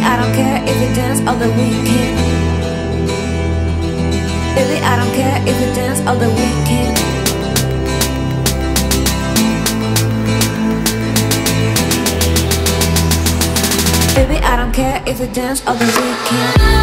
Really, I don't care if you dance all the weekend. Baby, I don't care if you dance all the weekend. Baby, I don't care if you dance all the weekend.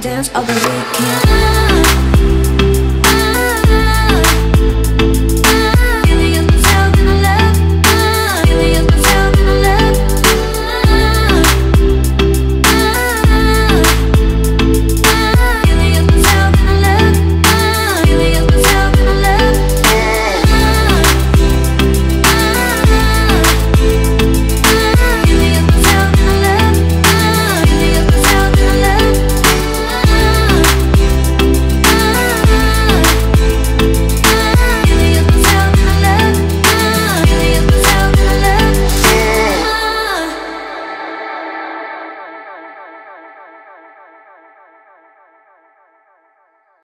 dance all the weekend.